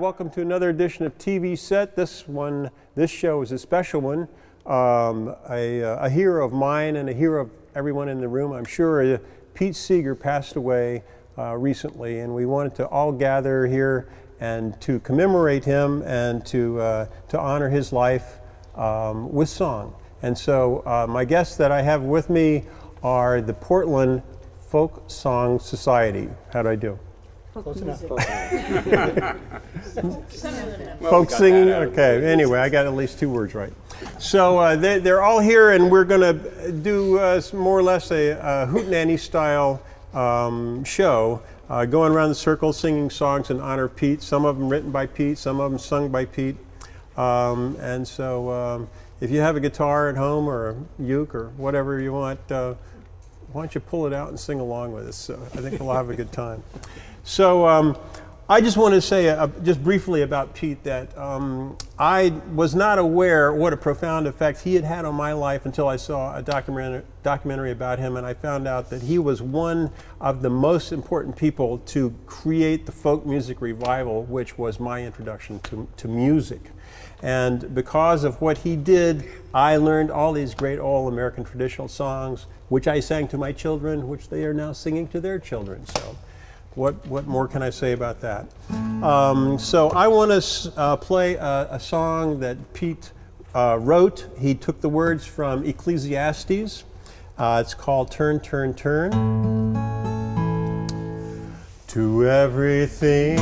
Welcome to another edition of TV Set. This one, this show is a special one. Um, a, uh, a, hero of mine and a hero of everyone in the room, I'm sure. Uh, Pete Seeger passed away uh, recently, and we wanted to all gather here and to commemorate him and to, uh, to honor his life um, with song. And so, uh, my guests that I have with me are the Portland Folk Song Society. How do I do? Close enough. Folk singing? Okay, anyway, I got at least two words right. So uh, they, are all here, and we're going to do uh, more or less a, a hootenanny style um, show, uh, going around the circle singing songs in honor of Pete. Some of them written by Pete, some of them sung by Pete. Um, and so um, if you have a guitar at home or a uke or whatever you want, uh, why don't you pull it out and sing along with us? So I think we'll have a good time. So um, I just want to say uh, just briefly about Pete that um, I was not aware what a profound effect he had had on my life until I saw a documentary, documentary about him, and I found out that he was one of the most important people to create the folk music revival, which was my introduction to, to music. And because of what he did, I learned all these great all American traditional songs, which I sang to my children, which they are now singing to their children. So, what, what more can I say about that? Um, so, I want to uh, play a, a, song that Pete uh, wrote. He took the words from Ecclesiastes. Uh, it's called Turn, Turn, Turn. To everything,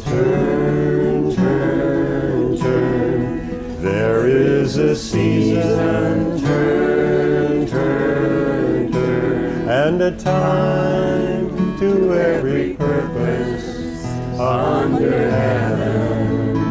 turn, turn, turn. There is a season, turn, turn, turn. And a time to every purpose under heaven.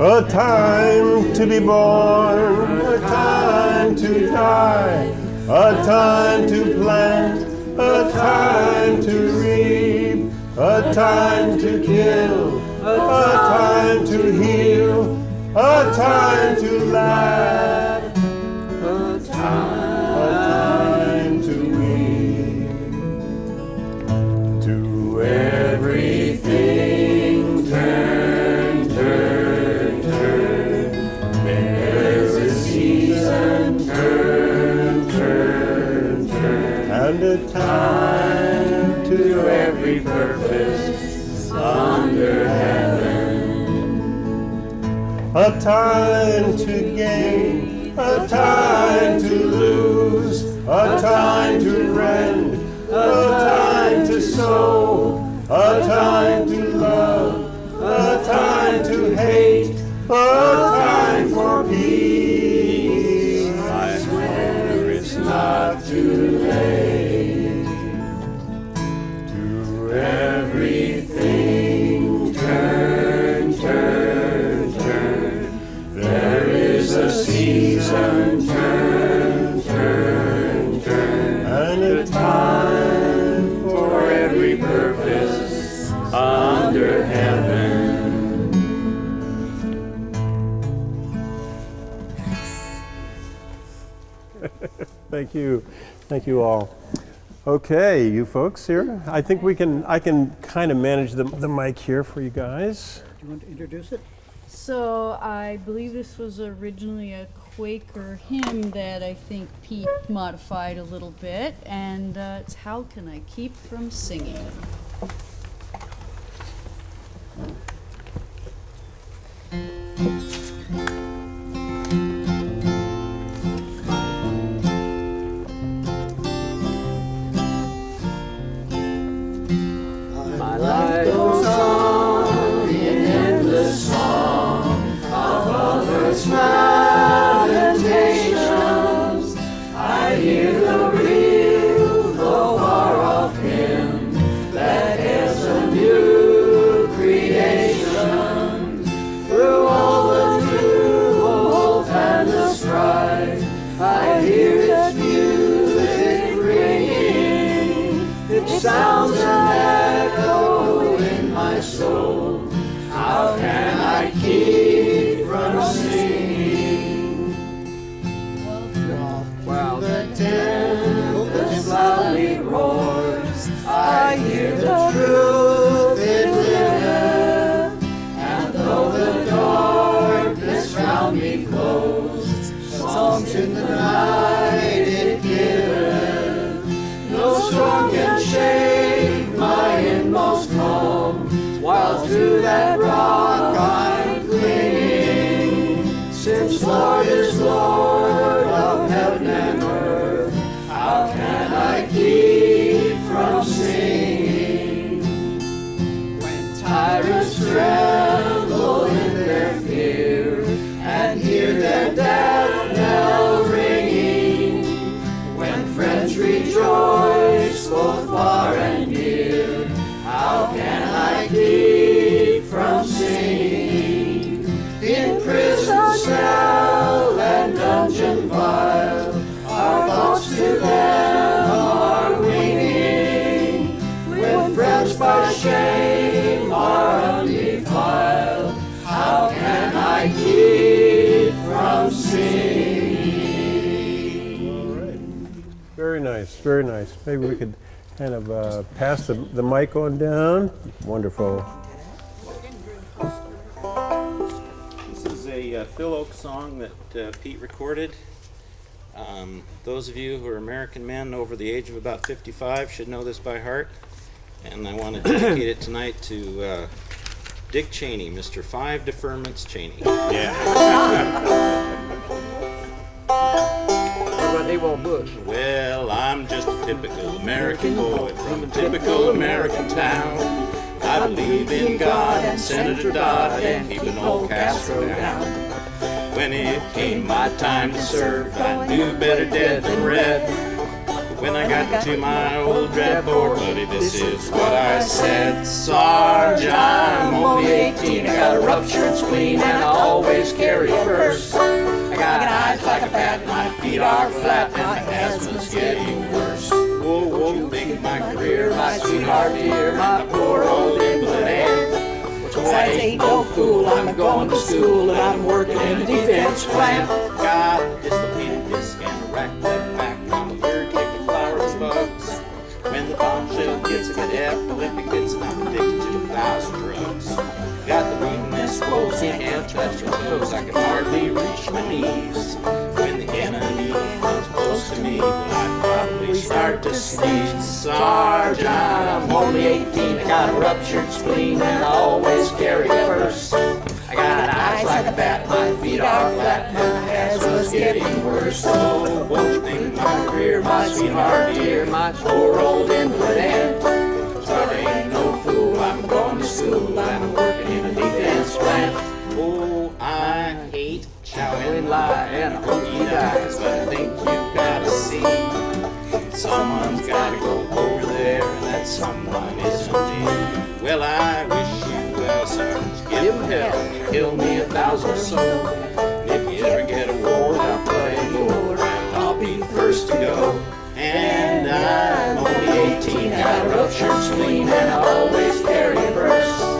A time to be born, a time to die, a time to plant a time to reap, a time to kill, a time to heal, a time to laugh, time to every purpose under heaven. A time to gain, a time to lose, a time to rend, a time to sow, a time to love, a time to hate, a time you all. Okay, you folks here. I think we can, I can kind of manage the, the mic here for you guys. Do you want to introduce it? So I believe this was originally a Quaker hymn that I think Pete modified a little bit, and uh, it's How Can I Keep From Singing? Very nice, very nice. Maybe we could kind of uh, pass the, the mic on down. Wonderful. This is a uh, Phil Oak song that uh, Pete recorded. Um, those of you who are American men over the age of about 55 should know this by heart. And I want to dedicate it tonight to uh, Dick Cheney, Mr. Five Deferments Cheney. What Bush? Well, I'm just a typical American boy from a typical American town. I believe in God and Senator Dodd and keeping old Castro down. When it came my time to serve, I knew better dead than red. When I got to my old dread board, buddy, this is what I said. Sarge, I'm only 18, I got a ruptured spleen and I always carry a purse. My feet are flat, and my asthma's getting worse. Whoa, whoa, think my career, my sweetheart dear, my poor old invalid aunt. So I ain't no fool, I'm going to school and I'm working in a defense plant. Got dislocated disc and a racked left back, I'm a taking flowers and bugs. When the bombshell gets a good epileptic fits and I'm addicted to a thousand drugs. Got the wolves, I can't touch my toes, I can hardly reach my knees. Close to me, I probably start to sneeze. Sarge, I'm only 18, I got a ruptured spleen, and I always carry a purse. I got eyes like a bat, my feet are flat, my asthma's getting worse. Oh, won't you think my career, my sweetheart dear, my poor old invalid aunt? I ain't no fool, I'm going to school, I'm working in a defense plant. Oh, hate Chow lie, and I hope he dies, but I think you gotta see. Someone's gotta go over there, and that someone isn't me. Well, I wish you well, Sarge. Give him hell, kill me a thousand or so. And if you ever get a war, I'll play more, and I'll be the first to go. And I'm only 18, got a ruptured spleen, and I always carry a purse.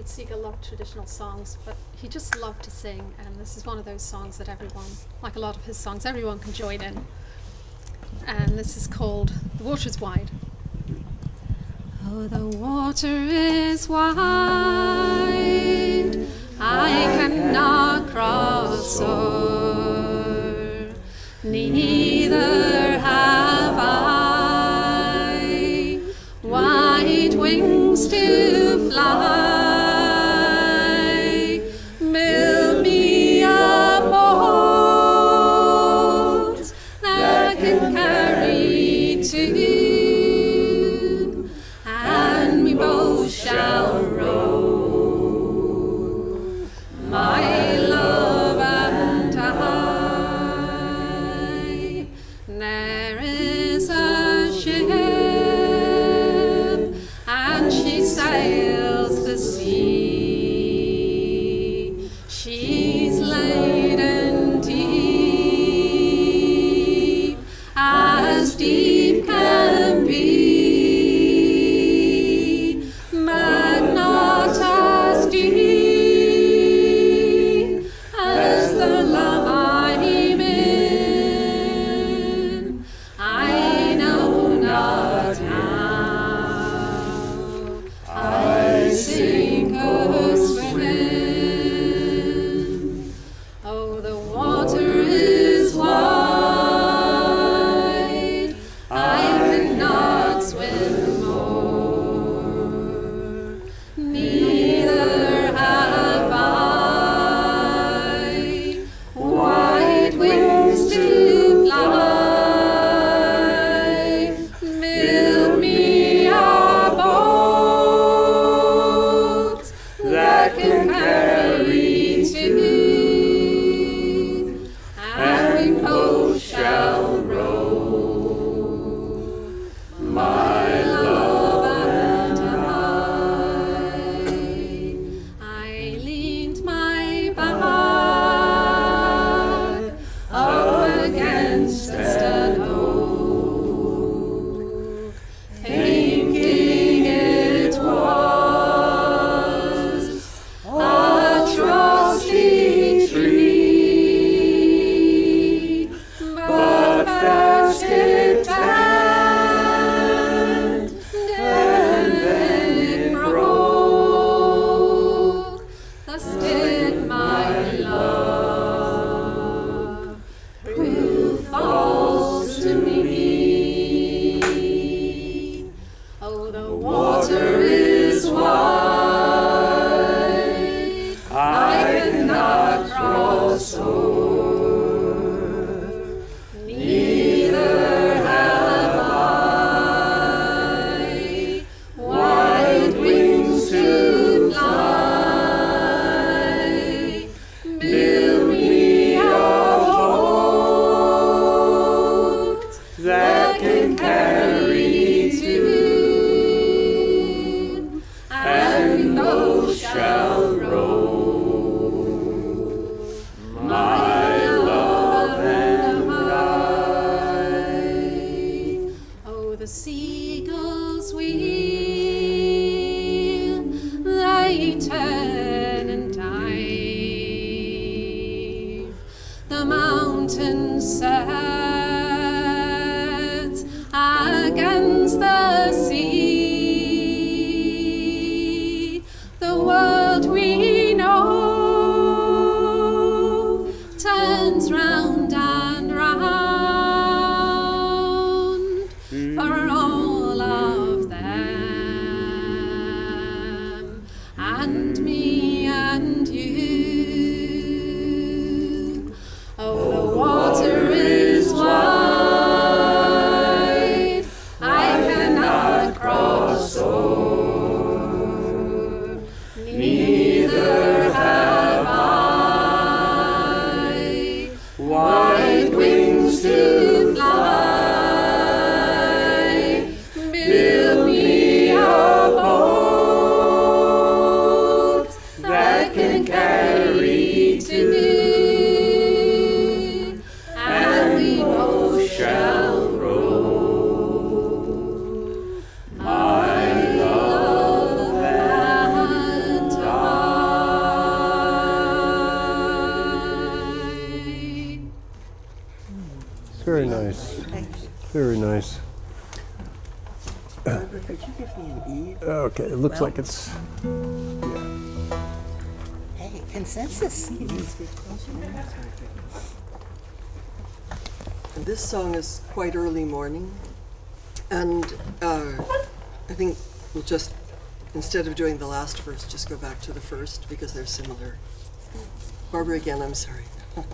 Pete Seeger loved traditional songs, but he just loved to sing, and this is one of those songs that everyone, like a lot of his songs, everyone can join in. And this is called The Water is Wide. Oh, the water is wide, I cannot cross o'er, neither it's, yeah. Hey, consensus. And this song is quite early morning, and uh, I think we'll just, instead of doing the last verse, just go back to the first because they're similar. Barbara again, I'm sorry.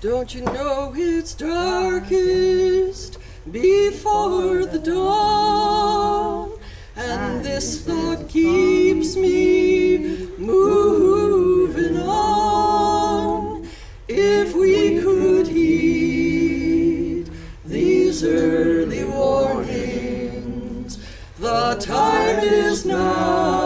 Don't you know it's dark before the dawn, and ah. this thought keeps me moving on. If we could heed these early warnings, the time is now.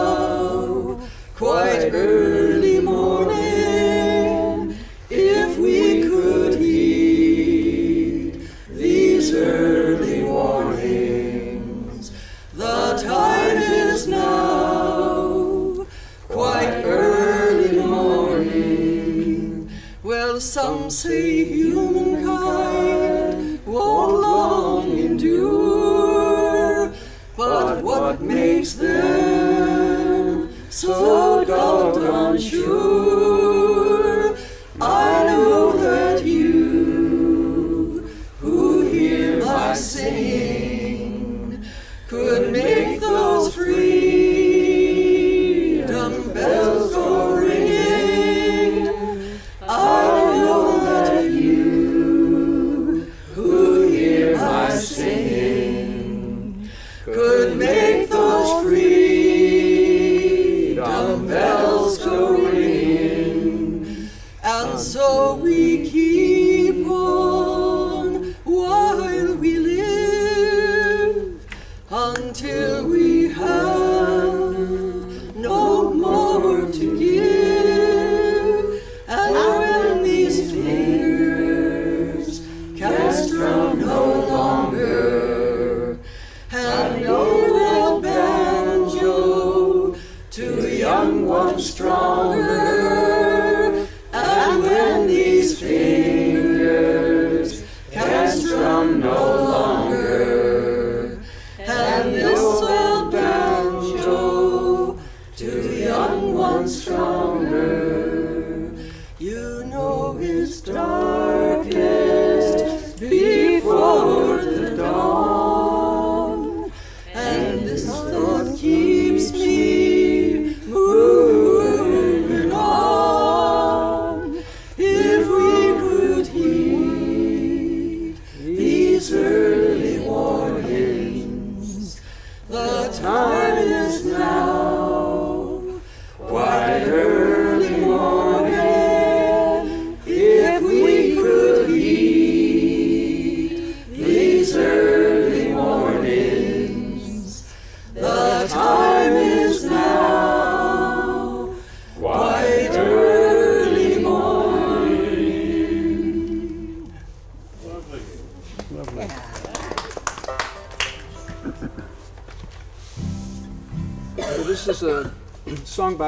history.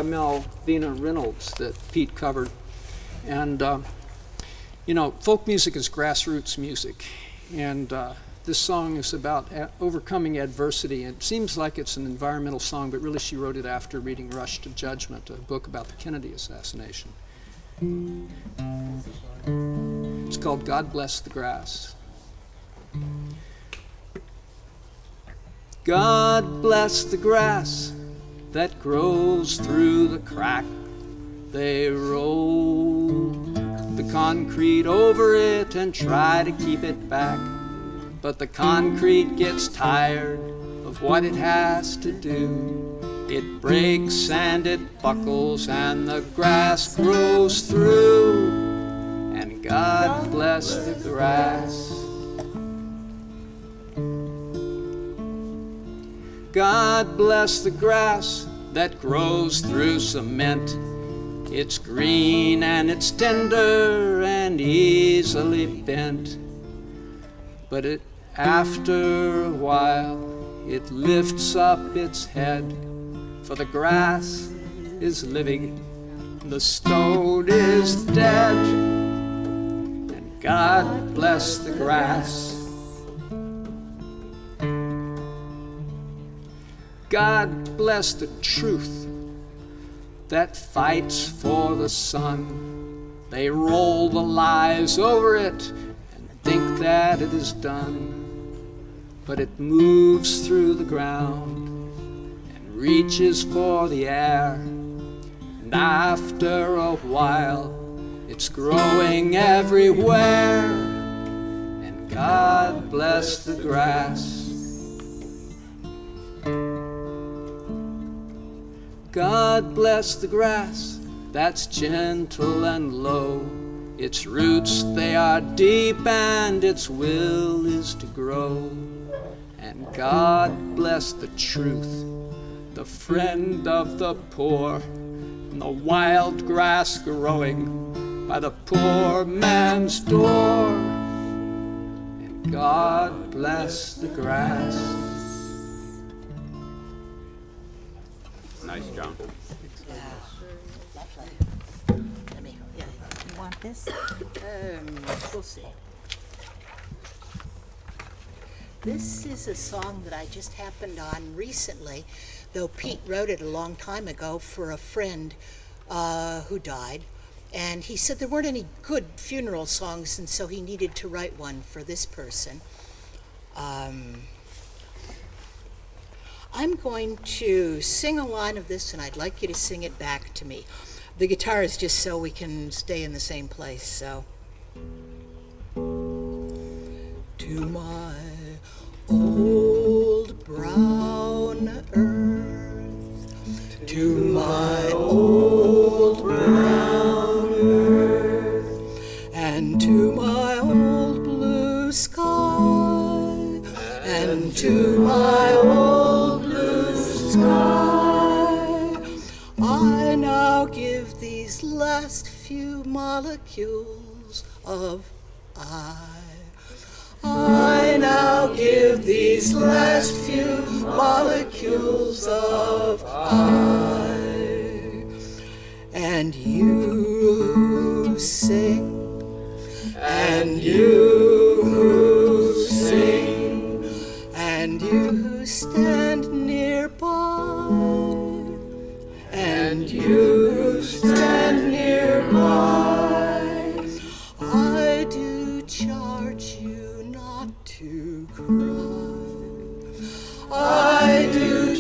Malvina Reynolds that Pete covered. And, uh, you know, folk music is grassroots music. And uh, this song is about overcoming adversity. It seems like it's an environmental song, but really she wrote it after reading Rush to Judgment, a book about the Kennedy assassination. It's called God Bless the Grass. God bless the grass that grows through the crack. They roll the concrete over it and try to keep it back. But the concrete gets tired of what it has to do. It breaks and it buckles, and the grass grows through. And God bless the grass. God bless the grass that grows through cement. It's green and it's tender and easily bent. But it, after a while, it lifts up its head, for the grass is living, the stone is dead. And God bless the grass. God bless the truth that fights for the sun. They roll the lies over it and think that it is done. But it moves through the ground and reaches for the air. And after a while, it's growing everywhere. And God bless the grass. God bless the grass that's gentle and low. Its roots, they are deep, and its will is to grow. And God bless the truth, the friend of the poor, and the wild grass growing by the poor man's door. And God bless the grass. Nice, John. Lovely. Let me, yeah, you want this? Um, we'll see. This is a song that I just happened on recently, though Pete wrote it a long time ago for a friend uh, who died. And he said there weren't any good funeral songs, and so he needed to write one for this person. Um, I'm going to sing a line of this, and I'd like you to sing it back to me. The guitar is just so we can stay in the same place, so. To my old brown earth, to my old molecules of I. I now give these last few molecules of I. And you sing, and you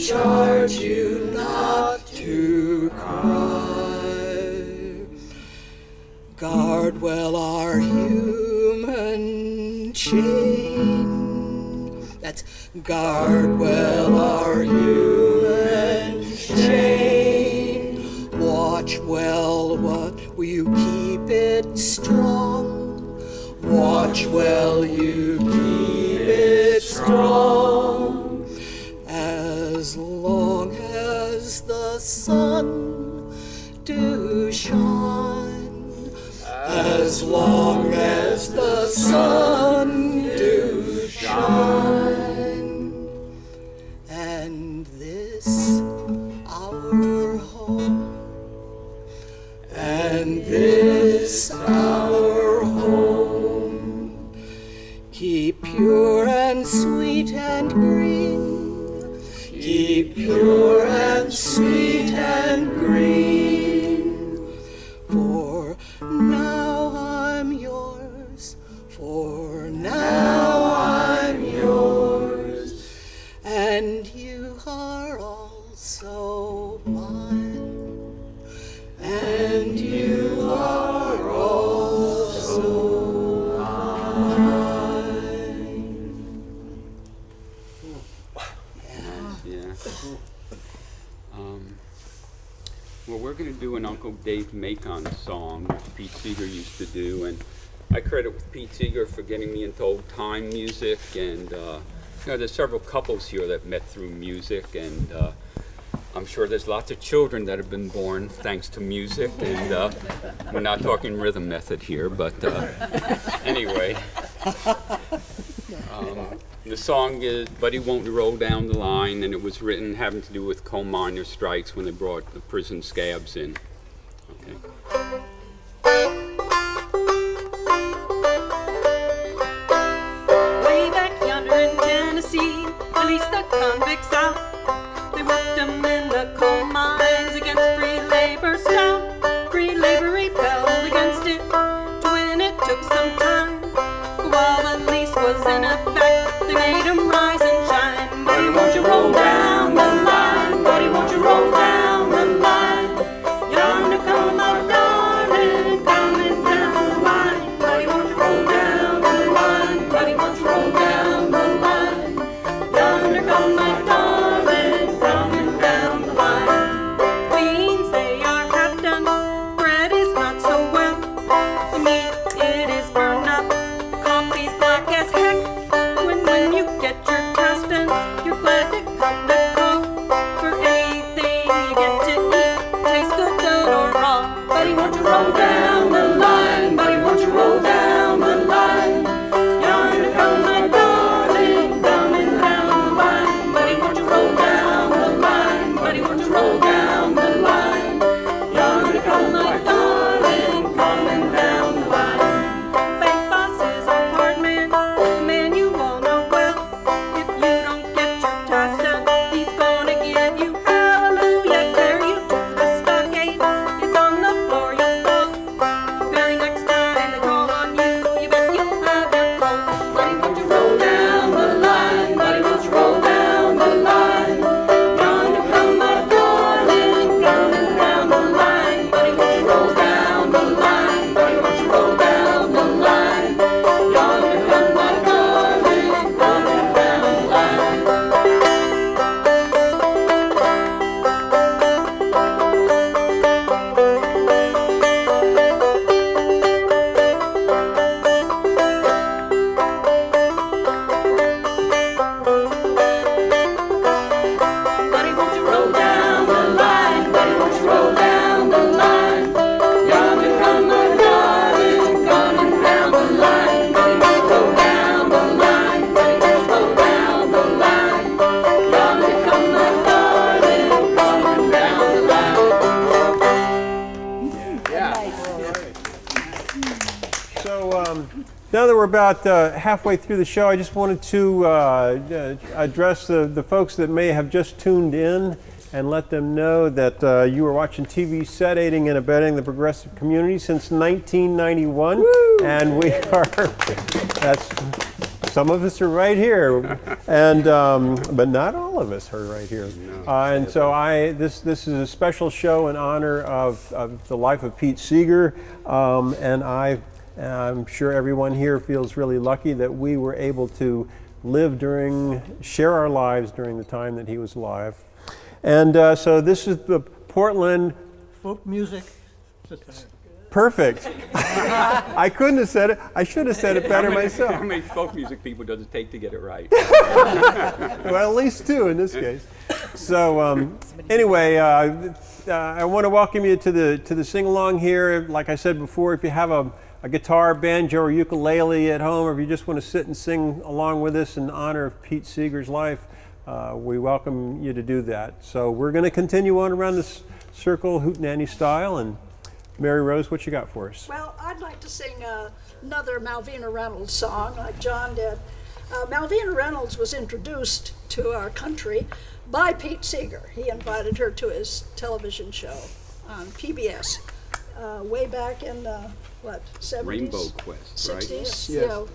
charge you not to cry. Guard well our human chain. That's guard well our human chain. Watch well what will you keep it strong. Watch well you you know, there's several couples here that met through music, and uh, I'm sure there's lots of children that have been born thanks to music. And uh, we're not talking rhythm method here, but uh, anyway. Um, the song is Buddy Won't Roll Down the Line, and it was written having to do with coal miner strikes when they brought the prison scabs in. Some about uh, halfway through the show, I just wanted to uh, uh, address the, the folks that may have just tuned in and let them know that uh, you are watching TV set aiding and abetting the progressive community since 1991, and we are that's some of us are right here, and um, but not all of us are right here. Uh, and so I this this is a special show in honor of, of the life of Pete Seeger, um, and I I'm sure everyone here feels really lucky that we were able to live during share our lives during the time that he was alive. And uh, so this is the Portland Folk music. perfect. I couldn't have said it. I should have said it better how many, myself. How many folk music people does it take to get it right? well, at least two in this case. So um, anyway, uh, uh, I want to welcome you to the to the sing along here. Like I said before, if you have a, a guitar, banjo, or ukulele at home, or if you just want to sit and sing along with us in honor of Pete Seeger's life, uh, we welcome you to do that. So we're going to continue on around this circle, hootenanny style. And Mary Rose, what you got for us? Well, I'd like to sing uh, another Malvina Reynolds song like John did. Uh, Malvina Reynolds was introduced to our country by Pete Seeger. He invited her to his television show on PBS uh, way back in the, what, 70s? Rainbow Quest, right? 60s. Yes. You know,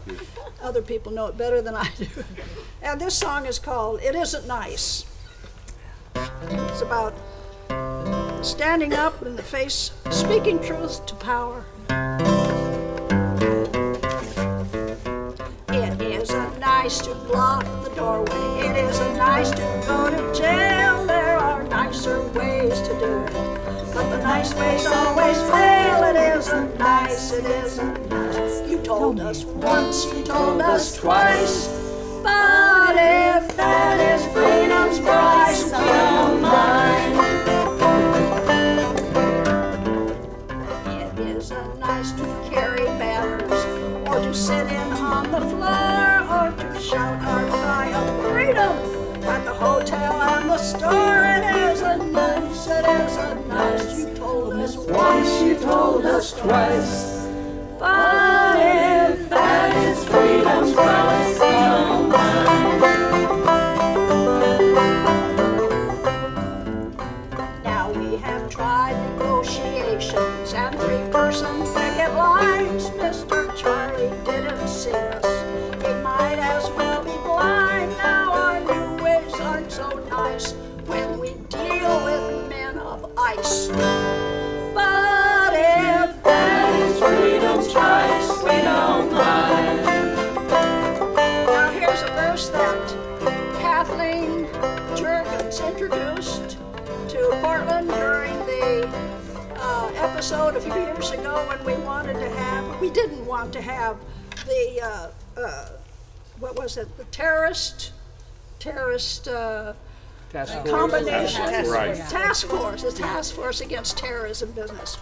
other people know it better than I do. And this song is called It Isn't Nice. It's about standing up in the face, speaking truth to power. It isn't nice to block the doorway. It isn't nice to go to jail. There are nicer ways to do it. But the nice ways always fail. It isn't nice. It isn't nice. You told us once, you told us twice. But if that is freedom's price, don't mind. It isn't nice to carry banners or to sit in on the floor or to shout our cry of freedom at the hotel and the store. Isn't nice, it isn't nice. You told us once, you told us twice. But if that is freedom's price, episode a few years ago when we wanted to have, we didn't want to have the, uh, uh, what was it, the terrorist, terrorist uh, Task force. combination. Right. Task force, the task force against terrorism business.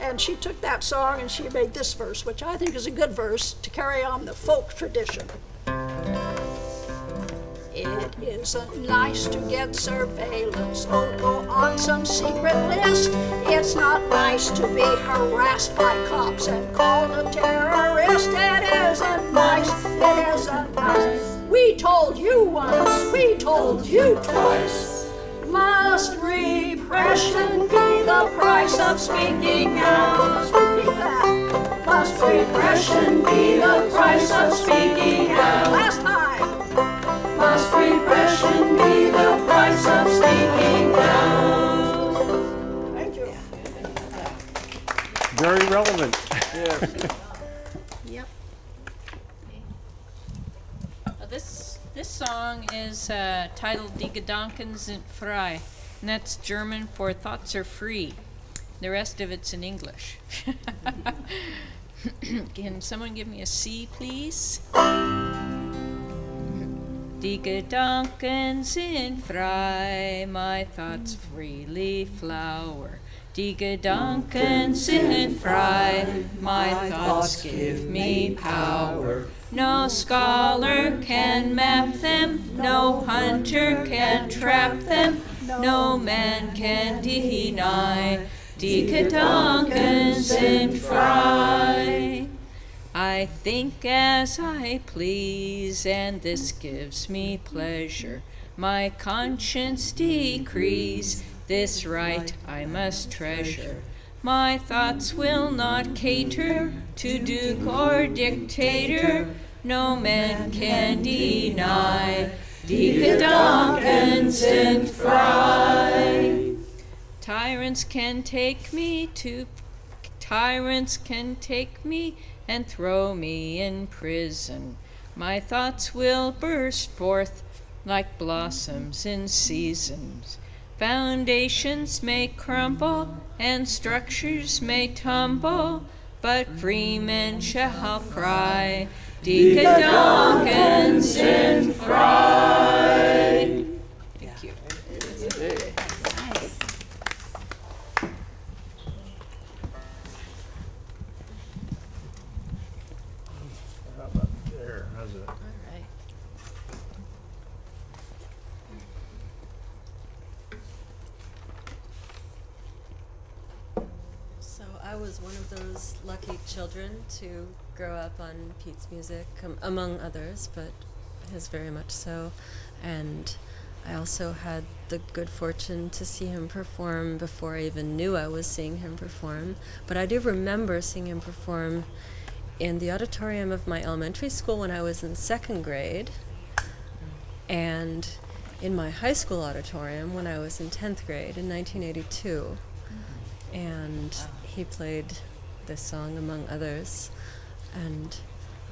And she took that song and she made this verse, which I think is a good verse to carry on the folk tradition. Isn't nice to get surveillance or go on some secret list. It's not nice to be harassed by cops and called a terrorist. It isn't nice. It isn't nice. We told you once. We told you twice. Must repression be the price of speaking out? Must repression be the price of speaking out? Last time. Must be the price of speaking out? Thank you. Very relevant. Yep. Uh, this this song is uh, titled Die Gedanken sind frei, and that's German for thoughts are free. The rest of it's in English. Can someone give me a C, please? Die Gedanken sind frei, my thoughts freely flower. Die Gedanken sind frei, my thoughts give me power. No scholar can map them, no hunter can trap them, no man can deny. Die Gedanken sind frei. I think as I please, and this gives me pleasure. My conscience decrees, this right I must treasure. My thoughts will not cater to duke or dictator, no man can deny. Die Gedanken sind frei. Tyrants can take me to tyrants can take me and throw me in prison. My thoughts will burst forth like blossoms in seasons. Foundations may crumble and structures may tumble, but free men shall cry, Die Gedanken sind frei. Lucky children to grow up on Pete's music, um, among others, but his very much so. And I also had the good fortune to see him perform before I even knew I was seeing him perform. But I do remember seeing him perform in the auditorium of my elementary school when I was in second grade, and in my high school auditorium when I was in 10th grade in 1982. And he played this song among others. And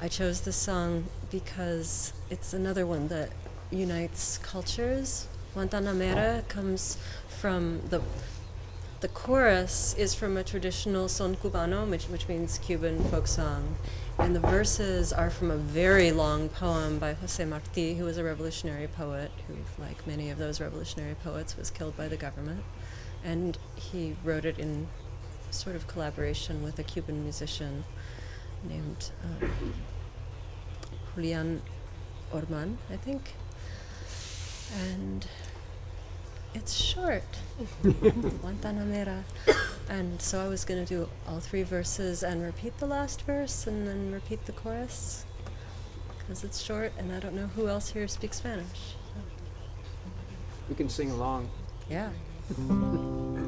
I chose this song because it's another one that unites cultures. Guantanamera oh. comes from the the chorus is from a traditional son cubano, which, which means Cuban folk song, and the verses are from a very long poem by Jose Marti, who was a revolutionary poet who, like many of those revolutionary poets, was killed by the government, and he wrote it in sort of collaboration with a Cuban musician named um, Julian Orbon, I think, and it's short. Guantanamera. And so I was going to do all three verses and repeat the last verse and then repeat the chorus because it's short and I don't know who else here speaks Spanish. We can sing along. Yeah.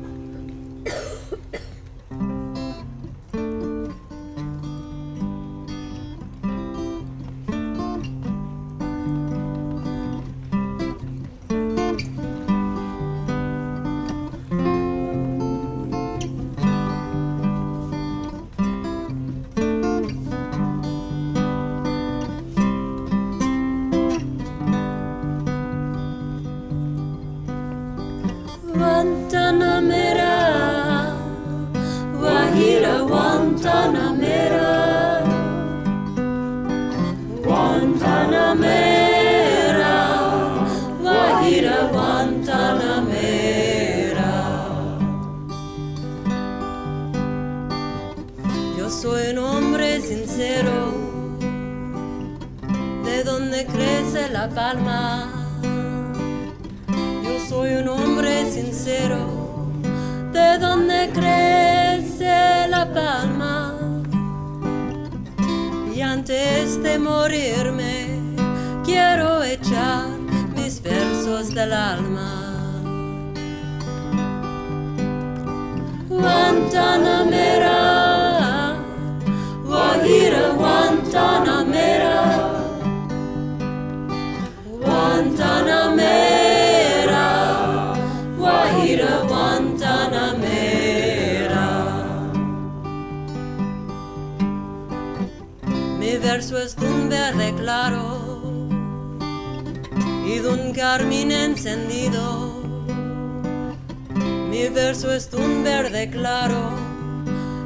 Mi verso es un verde claro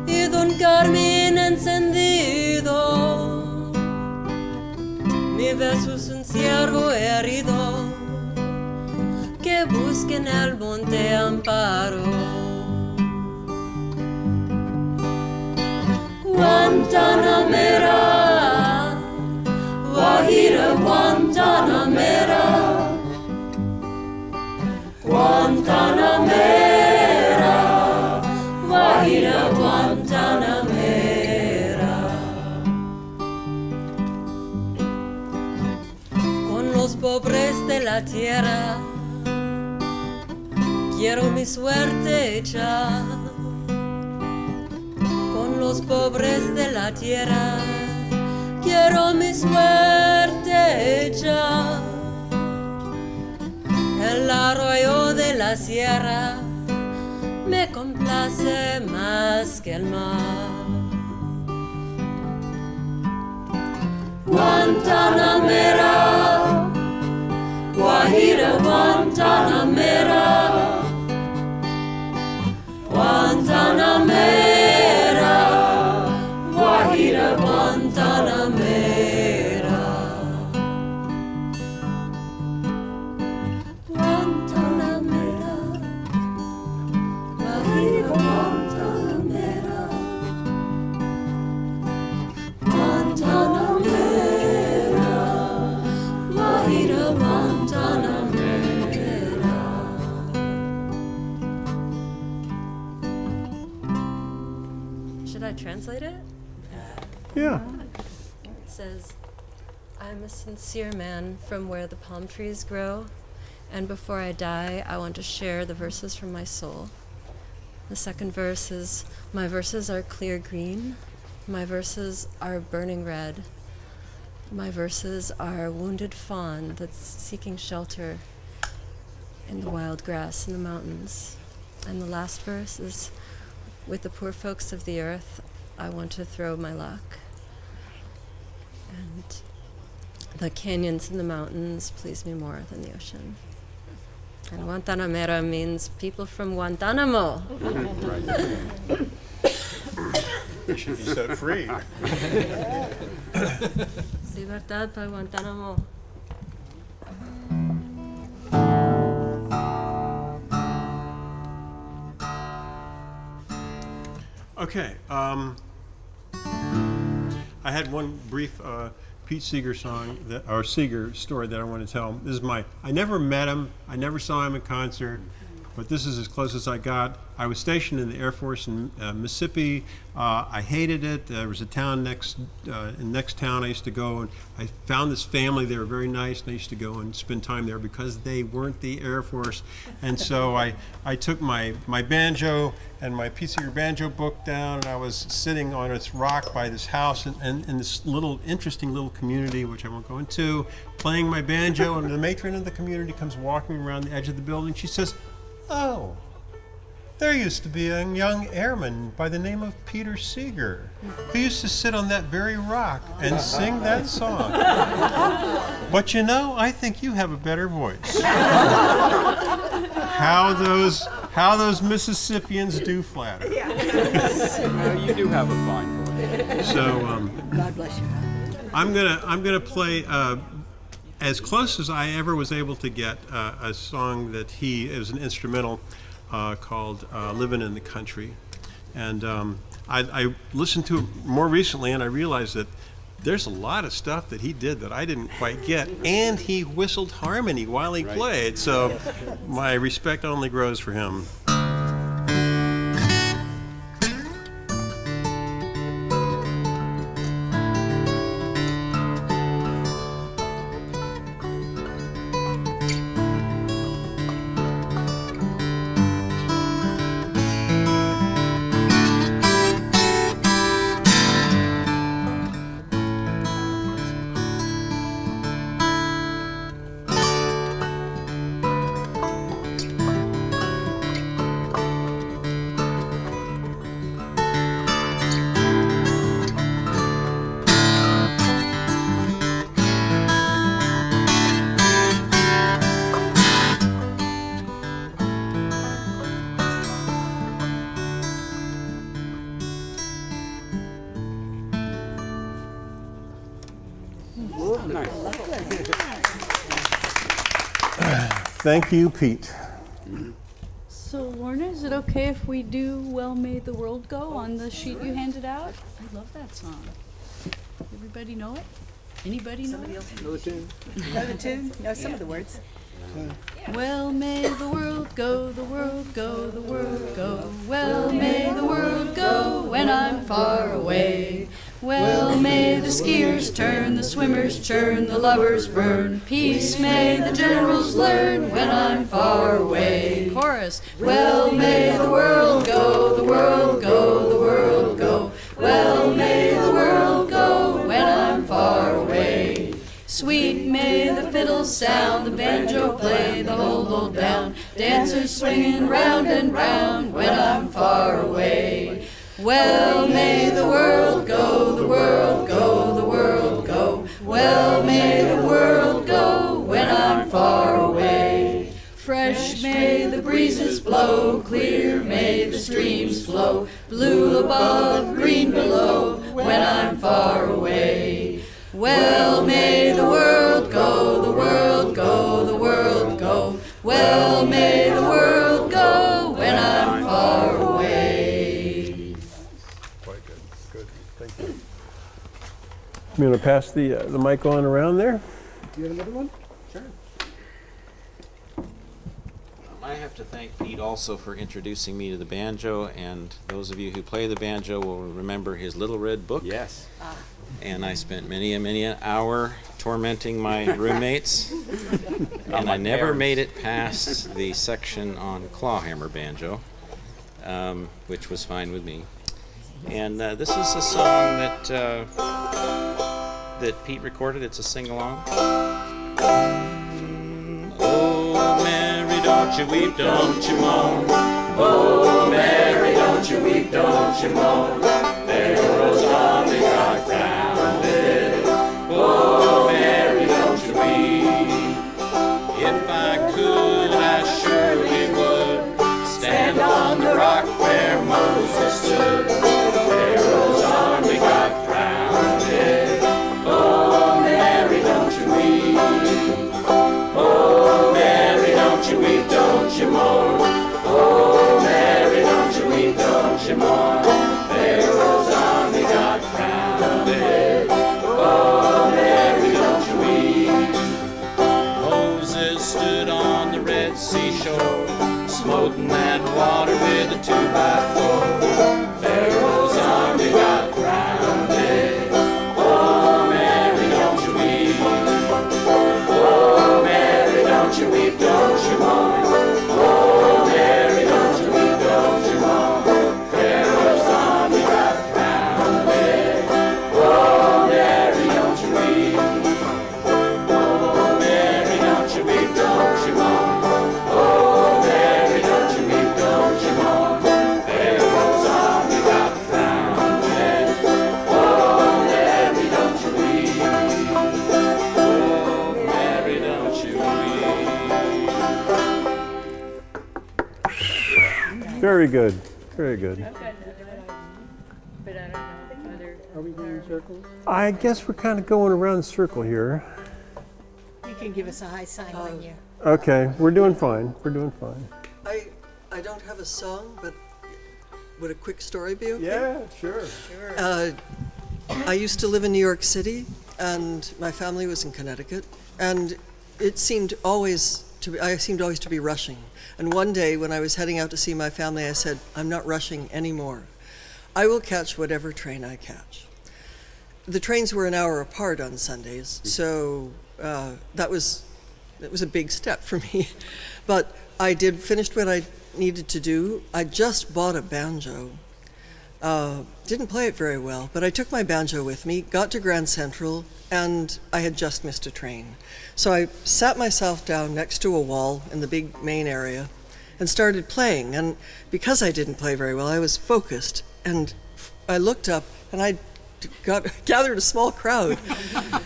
y de un carmín encendido. Mi verso es un ciervo herido que busca en el monte amparo. Guantanamera, Guajira Guantanamera, Guantanamera, pobres de la tierra quiero mi suerte echar con los pobres de la tierra. Quiero mi suerte echar. El arroyo de la sierra me complace más que el mar. Guantanamera, Guajira Guantanamera. Guantanamera, translate it? Yeah. It says, I'm a sincere man from where the palm trees grow, and before I die, I want to share the verses from my soul. The second verse is My verses are clear green, my verses are burning red, my verses are a wounded fawn that's seeking shelter in the wild grass in the mountains. And the last verse is With the poor folks of the earth, I want to throw my luck. And the canyons and the mountains please me more than the ocean. And Guantanamera means people from Guantanamo. They should be set free. Libertad para Guantanamo. Okay. Um, I had one brief uh, Pete Seeger song that, or Seeger story that I want to tell. This is my. I never met him. I never saw him in concert, but this is as close as I got. I was stationed in the Air Force in uh, Mississippi. Uh, I hated it. There was a town next, uh, in next town I used to go, and I found this family. They were very nice, and I used to go and spend time there because they weren't the Air Force. And so I, I took my, my banjo and my Pete Seeger banjo book down, and I was sitting on this rock by this house in, in this little interesting little community, which I won't go into, playing my banjo, and the matron of the community comes walking around the edge of the building. She says, "Oh." There used to be a young airman by the name of Peter Seeger who used to sit on that very rock and sing that song. But you know, I think you have a better voice. How those how those Mississippians do flatter. No, you do have a fine voice. So um, God bless you. I'm gonna I'm gonna play uh, as close as I ever was able to get uh, a song that he is an instrumental uh, called uh, "Living in the Country," and um, I, I listened to it more recently, and I realized that there's a lot of stuff that he did that I didn't quite get, and he whistled harmony while he played. So my respect only grows for him. Thank you, Pete. So, Lorna, is it okay if we do Well May the World Go on the sheet you handed out? I love that song. Everybody know it? Anybody know it? else Know the tune? Know the tune? Know some of the words? Well, may the world go, the world go, the world go. Well, may the world go when I'm far away. Well, may the skiers turn, the swimmers churn, the lovers burn. Peace may the generals learn when I'm far away. Chorus. Well, may the world go, the world hold down. Dancers swinging round and round when I'm far away. Well, may the world go, the world go, the world go. Well, may the world go when I'm far away. Fresh may the breezes blow, clear may the streams flow, blue above, to pass the uh, the mic on around there? Do you have another one? Sure. I have to thank Pete also for introducing me to the banjo, and those of you who play the banjo will remember his Little Red Book. Yes. Ah. And I spent many a many an hour tormenting my roommates, and I never parents. made it past the section on clawhammer banjo, um, which was fine with me. And uh, this is a song that uh, that Pete recorded. It's a sing along. Oh, Mary, don't you weep, don't you moan. Oh, Mary, don't you weep, don't you moan. Pharaoh's army got grounded. Oh, Mary, don't you weep. If I could, I surely would stand on the rock where Moses stood. Very good. Very good. Are we doing circles? I guess we're kind of going around the circle here. You can give us a high sign when you. Okay, we're doing fine. We're doing fine. I, I don't have a song, but would a quick story be okay? Yeah, sure. Uh, I used to live in New York City, and my family was in Connecticut, and it seemed always to be, I seemed always to be rushing. And one day, when I was heading out to see my family, I said, "I'm not rushing anymore. I will catch whatever train I catch." The trains were an hour apart on Sundays, so uh, that was it was a big step for me. But I did finished what I needed to do. I just bought a banjo. Uh, didn't play it very well, but I took my banjo with me, got to Grand Central, and I had just missed a train. So I sat myself down next to a wall in the big main area and started playing. And because I didn't play very well, I was focused. And I looked up and I got gathered a small crowd.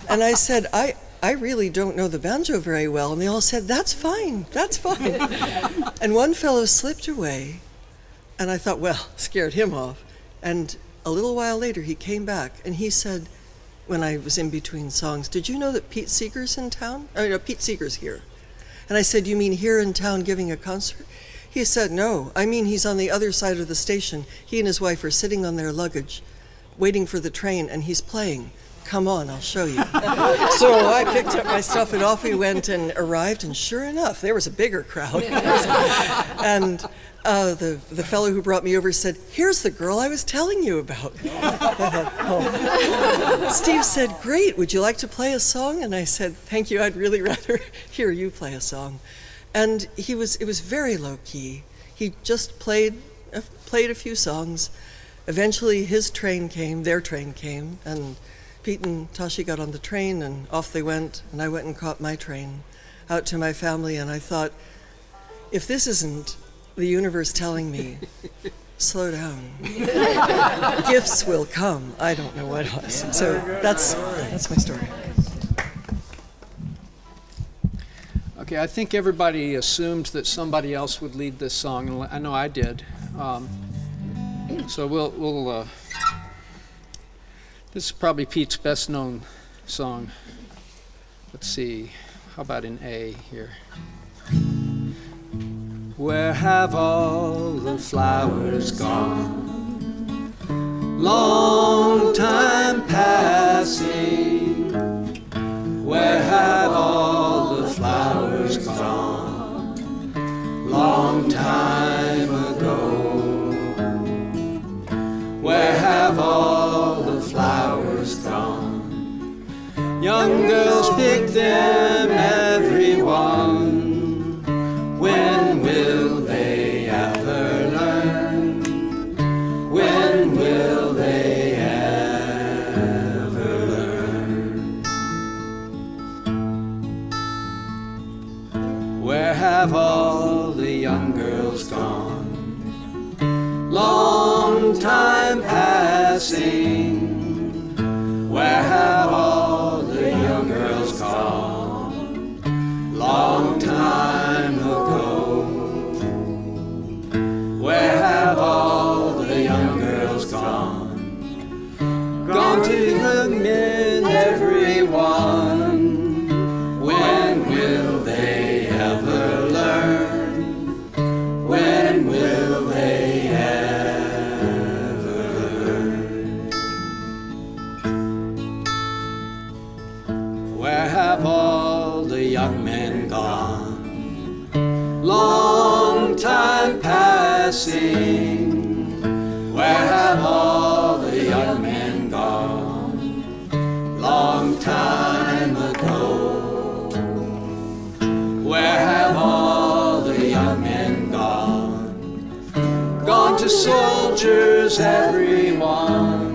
and I said, I, I really don't know the banjo very well. And they all said, That's fine, that's fine. and one fellow slipped away, and I thought, Well, scared him off. And a little while later, he came back and he said, when I was in between songs, Did you know that Pete Seeger's in town? I mean, uh, Pete Seeger's here. And I said, You mean here in town giving a concert? He said, No, I mean he's on the other side of the station. He and his wife are sitting on their luggage, waiting for the train, and he's playing. Come on, I'll show you. so I picked up my stuff and off we went and arrived, and sure enough, there was a bigger crowd. and uh, the, the fellow who brought me over said, Here's the girl I was telling you about. Oh. Steve said, Great, would you like to play a song? And I said, Thank you, I'd really rather hear you play a song. And he was, it was very low key. He just played, uh, played a few songs. Eventually, his train came, their train came, and Pete and Toshi got on the train, and off they went. And I went and caught my train out to my family, and I thought, if this isn't the universe telling me, slow down, gifts will come, I don't know what was. So that's, that's my story. Okay, I think everybody assumed that somebody else would lead this song, and I know I did. Um, so we'll, we'll uh, this is probably Pete's best known song. Let's see, how about an A here? Where have all the flowers gone? Long time passing. Soldiers, everyone.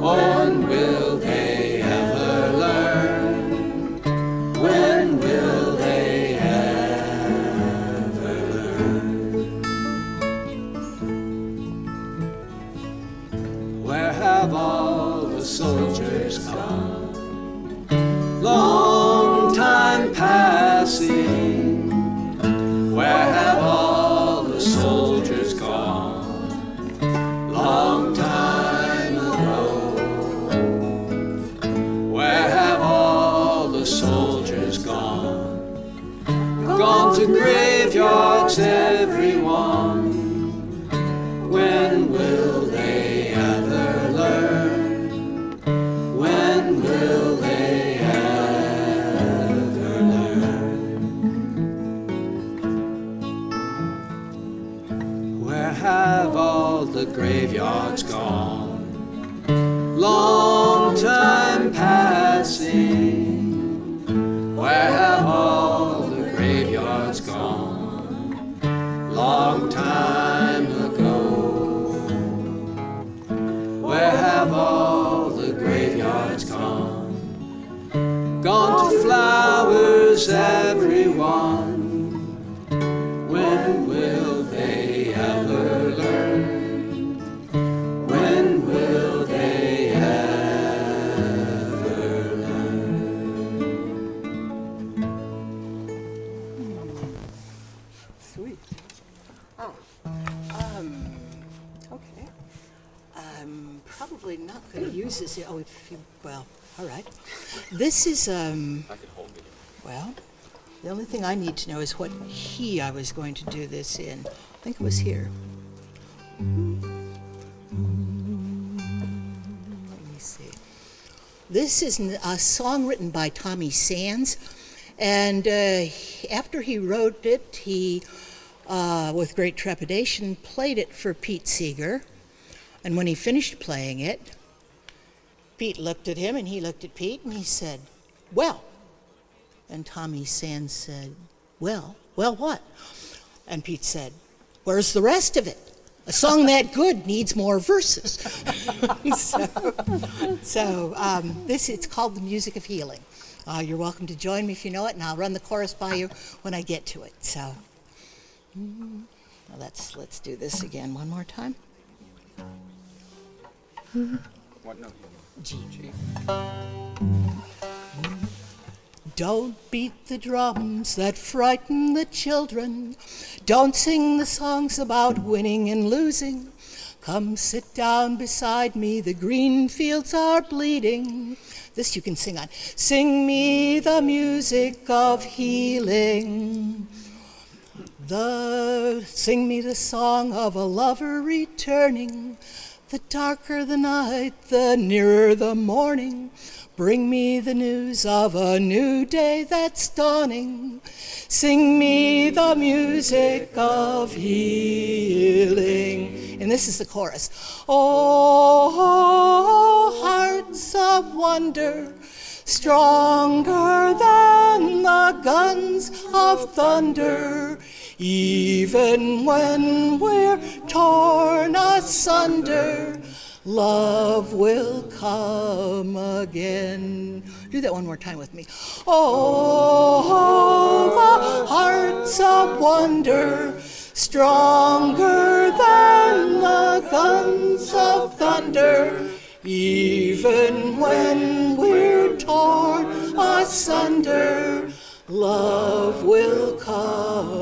When will they ever learn? When will they ever learn? Where have all the soldiers gone? This is, um, well, the only thing I need to know is what key I was going to do this in. I think it was here. Let me see. This is a song written by Tommy Sands, and uh, after he wrote it, he, uh, with great trepidation, played it for Pete Seeger. And when he finished playing it, Pete looked at him and he looked at Pete and he said, Well. And Tommy Sands said, Well, well, what? And Pete said, Where's the rest of it? A song that good needs more verses. so, so um, this it's called the music of healing. Uh, you're welcome to join me if you know it, and I'll run the chorus by you when I get to it. So, mm, let's let's do this again one more time. What note? G. Don't beat the drums that frighten the children. Don't sing the songs about winning and losing. Come sit down beside me, the green fields are bleeding. This you can sing on. Sing me the music of healing. The sing me the song of a lover returning. The darker the night, the nearer the morning. Bring me the news of a new day that's dawning. Sing me the music of healing. And this is the chorus. Oh, hearts of wonder, stronger than the guns of thunder. Even when we're torn asunder, love will come again. Do that one more time with me. Oh, the heart's a wonder, stronger than the guns of thunder. Even when we're torn asunder, love will come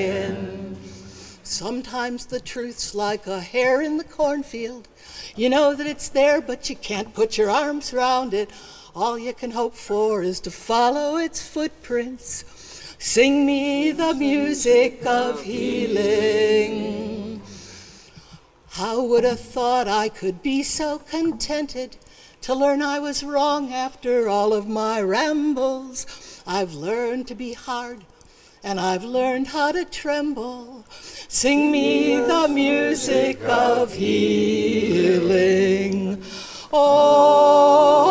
again. Sometimes the truth's like a hair in the cornfield. You know that it's there, but you can't put your arms around it. All you can hope for is to follow its footprints. Sing me the music of healing. How would have thought I could be so contented to learn I was wrong after all of my rambles? I've learned to be hard and I've learned how to tremble. Sing me the music of healing. Oh,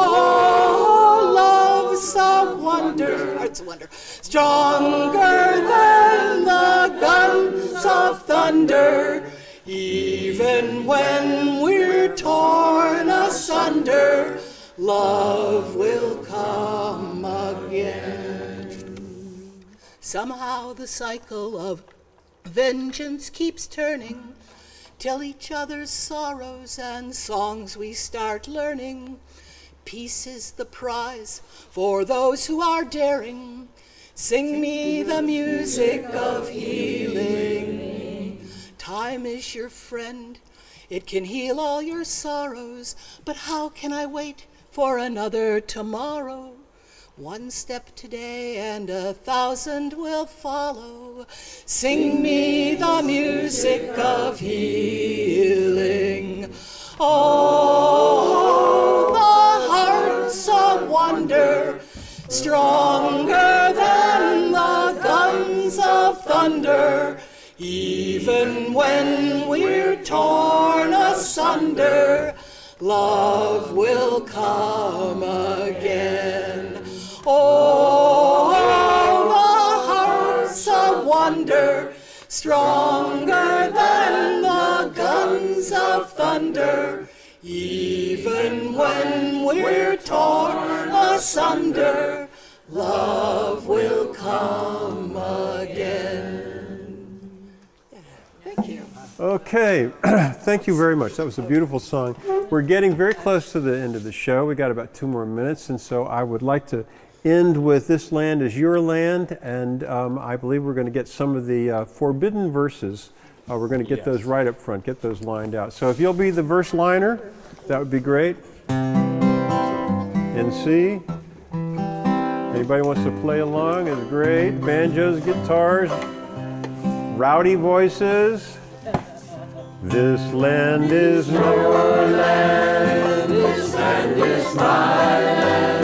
love's a wonder, heart's a wonder, stronger than the guns of thunder. Even when we're torn asunder, love will come again. Somehow the cycle of vengeance keeps turning till each other's sorrows and songs we start learning. Peace is the prize for those who are daring. Sing me the music of healing. Time is your friend, it can heal all your sorrows, but how can I wait for another tomorrow? One step today and a thousand will follow. Sing me the music of healing. Oh, the heart's a wonder, stronger than the guns of thunder. Even when we're torn asunder, love will come again. Wonder, stronger than the guns of thunder. Even when we're torn asunder, love will come again. Thank you. Okay, thank you very much. That was a beautiful song. We're getting very close to the end of the show. We got about two more minutes, and so I would like to end with "This land is your land," and um, I believe we're going to get some of the uh, forbidden verses. Uh, we're going to get Yes. those right up front, get those lined out. So if you'll be the verse liner, that would be great. And C. Anybody wants to play along is great. Banjos, guitars, rowdy voices. This land is your land. This land is my land.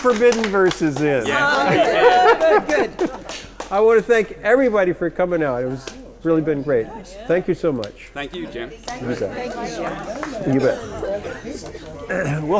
Forbidden verses in. Good, good. I want to thank everybody for coming out. It was really been great. Thank you so much. Thank you, Jim. Thank you bet. You bet. Well,